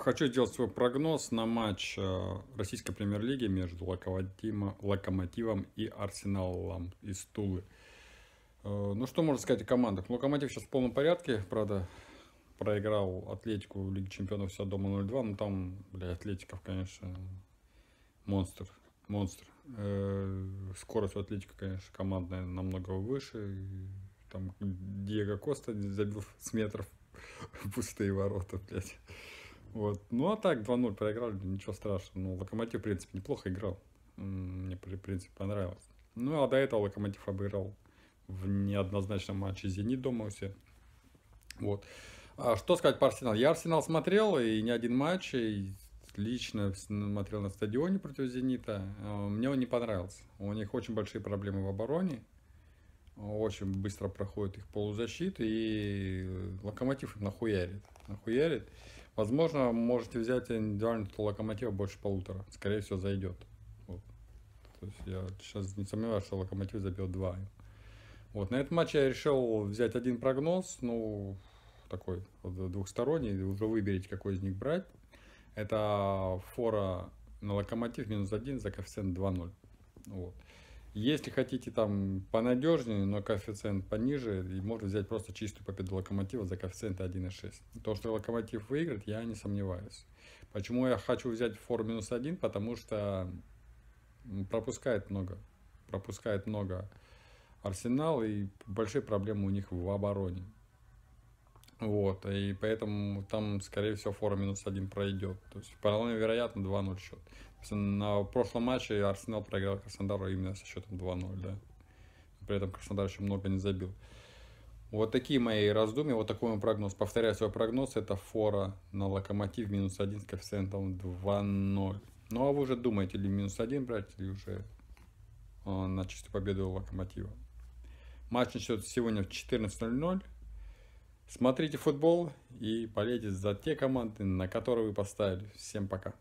Хочу сделать свой прогноз на матч э, российской премьер-лиги между Локомотивом, и Арсеналом из Тулы. Э, ну, что можно сказать о командах? Локомотив сейчас в полном порядке, правда, проиграл Атлетику в Лиге Чемпионов вся дома 0-2, ну там, бля, Атлетиков, конечно, монстр, монстр. Э, скорость у Атлетика, конечно, командная намного выше. Там Диего Коста забил с метров пустые ворота, блядь. Вот. Ну а так, 2-0 проиграли, ничего страшного. Ну, Локомотив, в принципе, неплохо играл. Мне, в принципе, понравилось. Ну, а до этого Локомотив обыграл в неоднозначном матче Зенит дома себя. Вот. А что сказать по Арсеналу? Я Арсенал смотрел, и не один матч, и лично смотрел на стадионе против Зенита. А, мне он не понравился. У них очень большие проблемы в обороне. Очень быстро проходит их полузащита, и Локомотив их нахуярит. Нахуярит. Возможно, можете взять индивидуальный локомотива больше полутора. Скорее всего, зайдет. Вот. То есть я сейчас не сомневаюсь, что локомотив забьет два. Вот. На этом матче я решил взять один прогноз, ну, такой двухсторонний, уже выберите, какой из них брать. Это фора на локомотив минус один за коэффициент 2.0. Вот. Если хотите там понадежнее, но коэффициент пониже, можно взять просто чистую победу Локомотива за коэффициент 1,6. То, что Локомотив выиграет, я не сомневаюсь. Почему я хочу взять фор минус 1? Потому что пропускает много. Пропускает много Арсенал и большие проблемы у них в обороне. Вот, и поэтому там, скорее всего, фора минус один пройдет. То есть, вполне вероятно, 2-0 счет. На прошлом матче Арсенал проиграл Краснодару именно со счетом 2-0, да. При этом Краснодар еще много не забил. Вот такие мои раздумья, вот такой мой прогноз. Повторяю свой прогноз, это фора на локомотив минус 1 с коэффициентом 2-0. Ну а вы уже думаете, ли минус 1 брать, или уже э, на чистую победу локомотива. Матч начнется сегодня в 14.00. Смотрите футбол и болейте за те команды, на которые вы поставили. Всем пока.